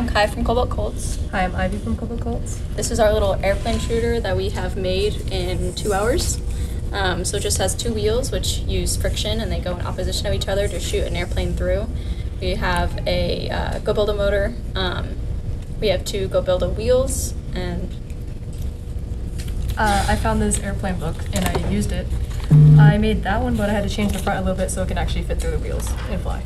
I'm Kai from Cobalt Colts. Hi, I'm Ivy from Cobalt Colts. This is our little airplane shooter that we have made in two hours. Um, so it just has two wheels which use friction and they go in opposition of each other to shoot an airplane through. We have a uh, goBILDA motor. Um, we have two goBILDA wheels and Uh, I found this airplane book and I used it. I made that one, but I had to change the front a little bit so it can actually fit through the wheels and fly.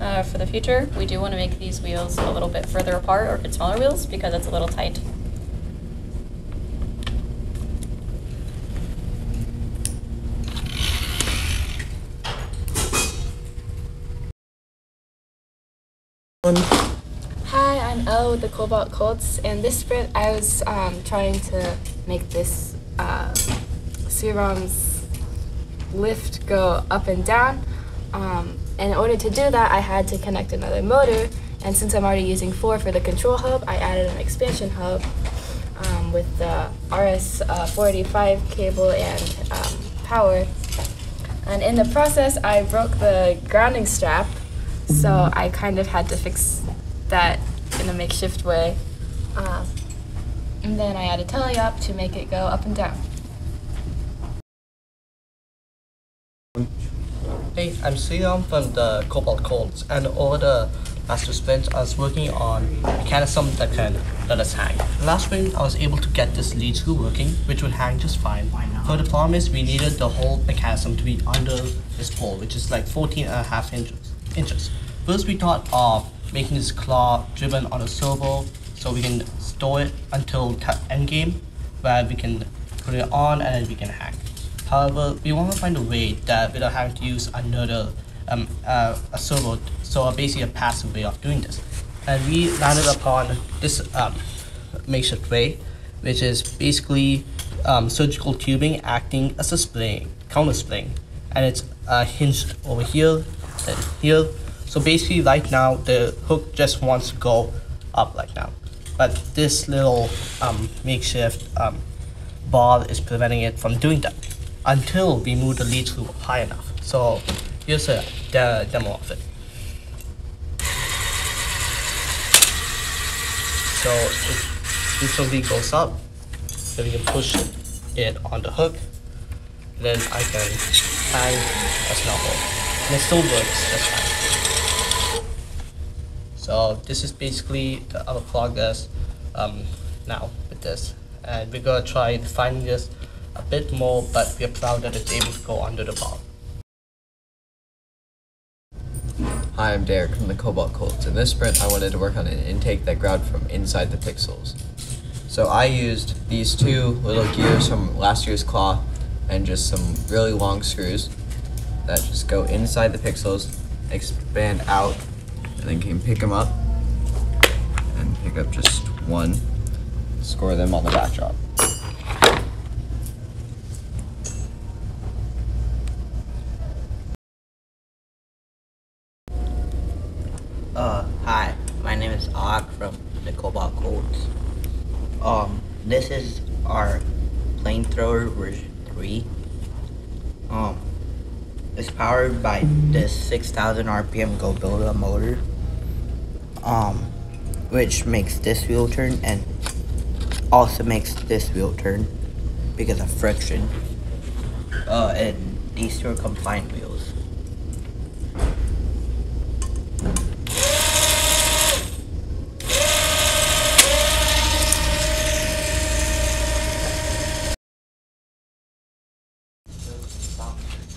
Uh, for the future, we do want to make these wheels a little bit further apart or get smaller wheels because it's a little tight. Hi, I'm Elle with the Cobalt Colts, and this sprint I was um, trying to make this uh, lift go up and down. Um, and in order to do that, I had to connect another motor, and since I'm already using four for the control hub, I added an expansion hub um, with the RS uh, cable and um, power. And in the process, I broke the grounding strap, so I kind of had to fix that in a makeshift way. Um, and then I added TeleOp to make it go up and down. Hey, I'm Sriram from the Cobalt Colts, and over the last two sprints, I was working on a mechanism that can let us hang. Last sprint, I was able to get this lead screw working, which would hang just fine. So the problem is we needed the whole mechanism to be under this pole, which is like 14 and a half inches. inches. First, we thought of making this claw driven on a servo, so we can store it until end game, where we can put it on and then we can hang. However, we want to find a way that without having to use another um, uh, a servo, so basically a passive way of doing this. And we landed upon this um, makeshift way, which is basically um, surgical tubing acting as a spring, counter spring, and it's uh, hinged over here and here. So basically, right now the hook just wants to go up like now, but this little um, makeshift um, ball is preventing it from doing that until we move the lead screw high enough. So here's a de- demo of it. So if it instantly goes up, then we can push it on the hook, then I can hang as normal. And it still works just fine. So this is basically the, our progress um, now with this. And we're gonna try finding this a bit more, but we're proud that it's able to go under the bar. Hi, I'm Derek from the Cobalt Colts. In this sprint, I wanted to work on an intake that grabbed from inside the pixels. So I used these two little gears from last year's claw and just some really long screws that just go inside the pixels, expand out, and then can pick them up and pick up just one, score them on the backdrop. Uh, hi, my name is Og from the Cobalt Colts. Um, this is our flamethrower version 3. Um, it's powered by this 6000 RPM goBILDA motor. Um, which makes this wheel turn and also makes this wheel turn because of friction. Uh, and these two are compliant wheels.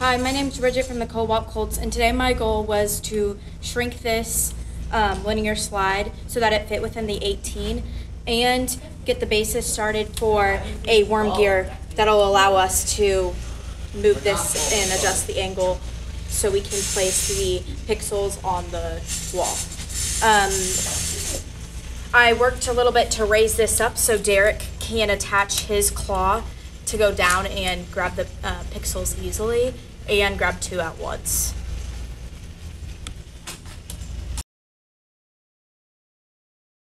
Hi, my name is Bridget from the Cobalt Colts, and today my goal was to shrink this um, linear slide so that it fit within the 18 and get the basis started for a worm gear that'll allow us to move this and adjust the angle so we can place the pixels on the wall. Um, I worked a little bit to raise this up so Derek can attach his claw to go down and grab the uh, pixels easily and grab two at once.